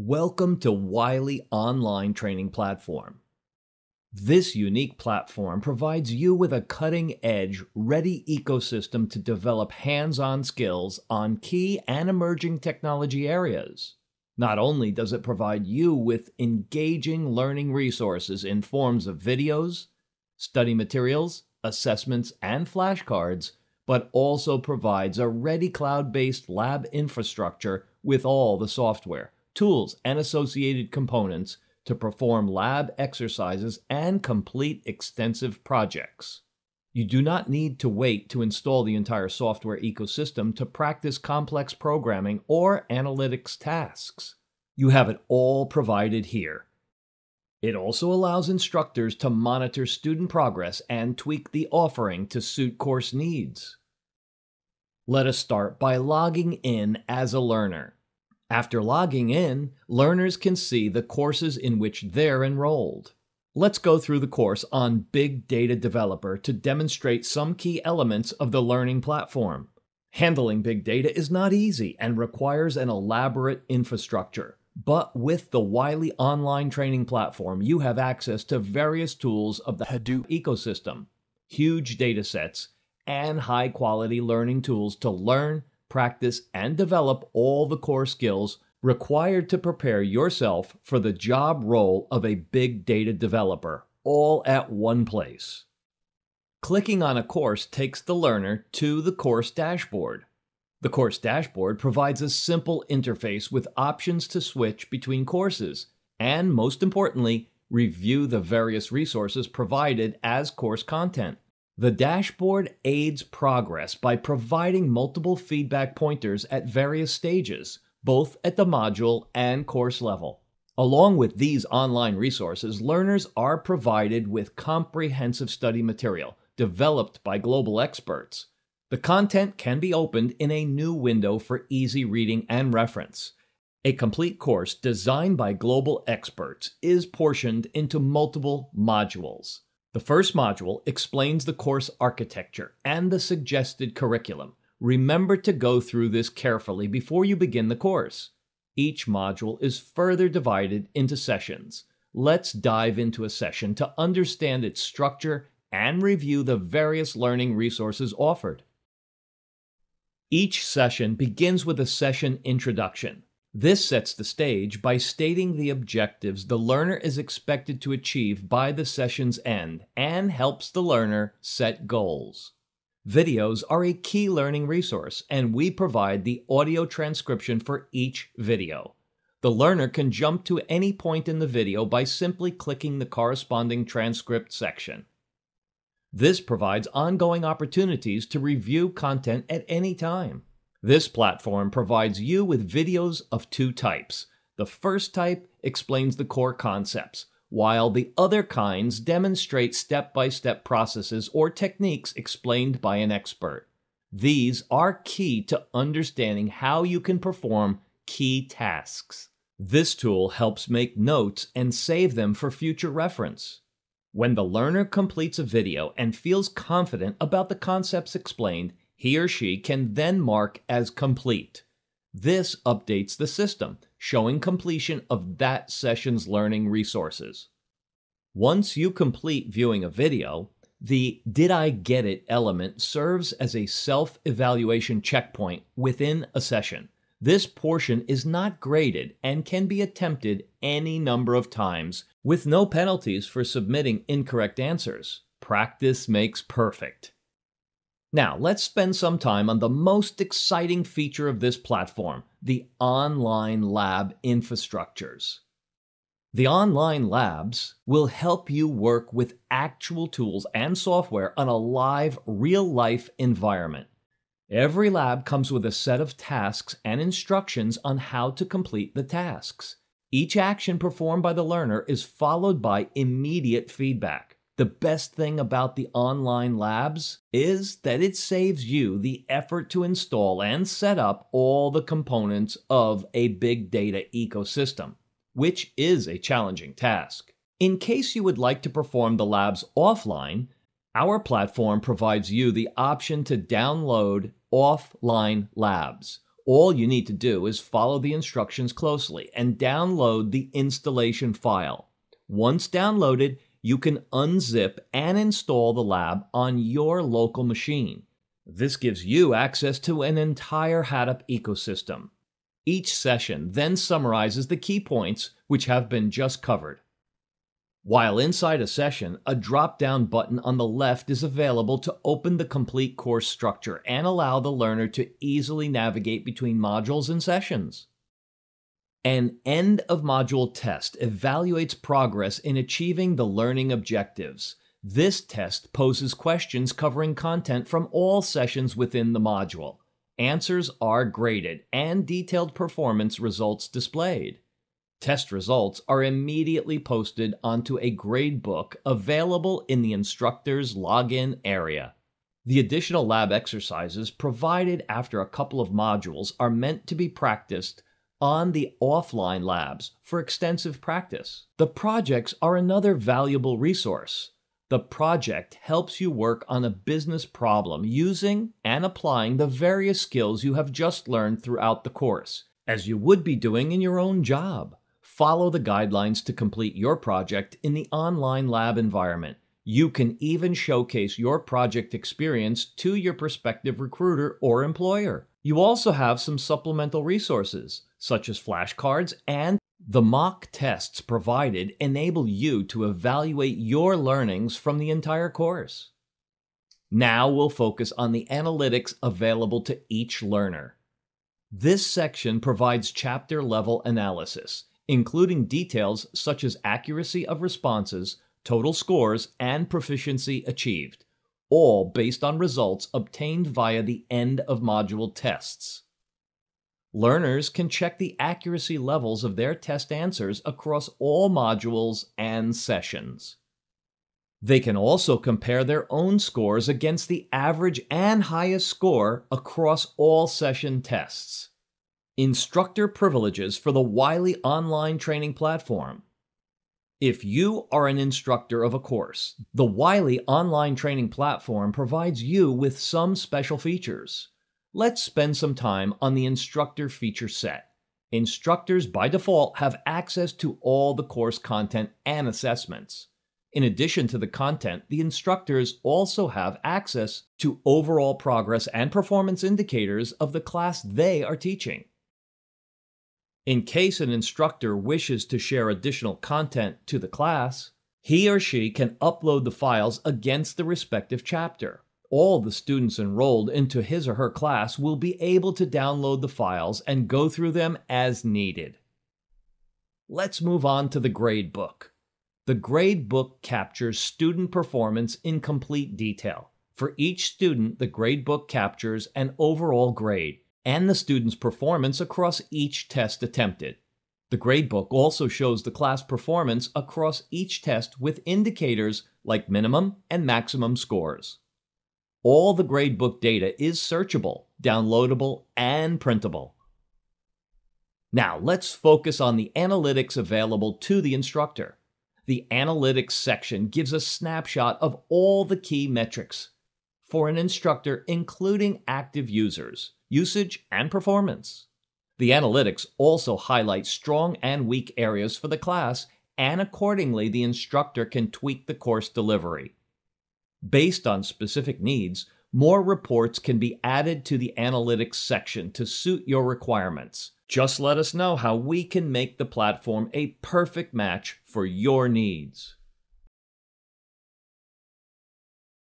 Welcome to Wiley Online Training Platform. This unique platform provides you with a cutting edge, ready ecosystem to develop hands on skills on key and emerging technology areas. Not only does it provide you with engaging learning resources in forms of videos, study materials, assessments, and flashcards, but also provides a ready cloud based lab infrastructure with all the software tools, and associated components to perform lab exercises and complete extensive projects. You do not need to wait to install the entire software ecosystem to practice complex programming or analytics tasks. You have it all provided here. It also allows instructors to monitor student progress and tweak the offering to suit course needs. Let us start by logging in as a learner. After logging in, learners can see the courses in which they're enrolled. Let's go through the course on Big Data Developer to demonstrate some key elements of the learning platform. Handling big data is not easy and requires an elaborate infrastructure. But with the Wiley online training platform, you have access to various tools of the Hadoop ecosystem, huge data sets, and high quality learning tools to learn, practice, and develop all the core skills required to prepare yourself for the job role of a big data developer, all at one place. Clicking on a course takes the learner to the course dashboard. The course dashboard provides a simple interface with options to switch between courses, and most importantly, review the various resources provided as course content. The dashboard aids progress by providing multiple feedback pointers at various stages, both at the module and course level. Along with these online resources, learners are provided with comprehensive study material developed by global experts. The content can be opened in a new window for easy reading and reference. A complete course designed by global experts is portioned into multiple modules. The first module explains the course architecture and the suggested curriculum. Remember to go through this carefully before you begin the course. Each module is further divided into sessions. Let's dive into a session to understand its structure and review the various learning resources offered. Each session begins with a session introduction. This sets the stage by stating the objectives the learner is expected to achieve by the session's end and helps the learner set goals. Videos are a key learning resource, and we provide the audio transcription for each video. The learner can jump to any point in the video by simply clicking the corresponding transcript section. This provides ongoing opportunities to review content at any time. This platform provides you with videos of two types. The first type explains the core concepts, while the other kinds demonstrate step by step processes or techniques explained by an expert. These are key to understanding how you can perform key tasks. This tool helps make notes and save them for future reference. When the learner completes a video and feels confident about the concepts explained, he or she can then mark as complete. This updates the system, showing completion of that session's learning resources. Once you complete viewing a video, the Did I Get It element serves as a self evaluation checkpoint within a session. This portion is not graded and can be attempted any number of times with no penalties for submitting incorrect answers. Practice makes perfect. Now, let's spend some time on the most exciting feature of this platform the online lab infrastructures. The online labs will help you work with actual tools and software on a live, real life environment. Every lab comes with a set of tasks and instructions on how to complete the tasks. Each action performed by the learner is followed by immediate feedback. The best thing about the online labs is that it saves you the effort to install and set up all the components of a big data ecosystem, which is a challenging task. In case you would like to perform the labs offline, our platform provides you the option to download offline labs, All you need to do is follow the instructions closely and download the installation file. Once downloaded, you can unzip and install the lab on your local machine. This gives you access to an entire Hadoop ecosystem. Each session then summarizes the key points which have been just covered. While inside a session, a drop down button on the left is available to open the complete course structure and allow the learner to easily navigate between modules and sessions. An end of module test evaluates progress in achieving the learning objectives. This test poses questions covering content from all sessions within the module. Answers are graded and detailed performance results displayed. Test results are immediately posted onto a gradebook available in the instructor's login area. The additional lab exercises provided after a couple of modules are meant to be practiced on the offline labs for extensive practice. The projects are another valuable resource. The project helps you work on a business problem using and applying the various skills you have just learned throughout the course, as you would be doing in your own job. Follow the guidelines to complete your project in the online lab environment. You can even showcase your project experience to your prospective recruiter or employer. You also have some supplemental resources, such as flashcards and the mock tests provided enable you to evaluate your learnings from the entire course. Now we'll focus on the analytics available to each learner. This section provides chapter level analysis, including details such as accuracy of responses, total scores, and proficiency achieved, all based on results obtained via the end of module tests. Learners can check the accuracy levels of their test answers across all modules and sessions. They can also compare their own scores against the average and highest score across all session tests instructor privileges for the Wiley online training platform. If you are an instructor of a course, the Wiley online training platform provides you with some special features. Let's spend some time on the instructor feature set. Instructors by default have access to all the course content and assessments. In addition to the content, the instructors also have access to overall progress and performance indicators of the class they are teaching. In case an instructor wishes to share additional content to the class, he or she can upload the files against the respective chapter. All the students enrolled into his or her class will be able to download the files and go through them as needed. Let's move on to the gradebook. The gradebook captures student performance in complete detail. For each student, the gradebook captures an overall grade, and the student's performance across each test attempted. The gradebook also shows the class performance across each test with indicators like minimum and maximum scores. All the gradebook data is searchable, downloadable, and printable. Now let's focus on the analytics available to the instructor. The analytics section gives a snapshot of all the key metrics for an instructor, including active users usage, and performance. The analytics also highlight strong and weak areas for the class, and accordingly, the instructor can tweak the course delivery. Based on specific needs, more reports can be added to the analytics section to suit your requirements. Just let us know how we can make the platform a perfect match for your needs.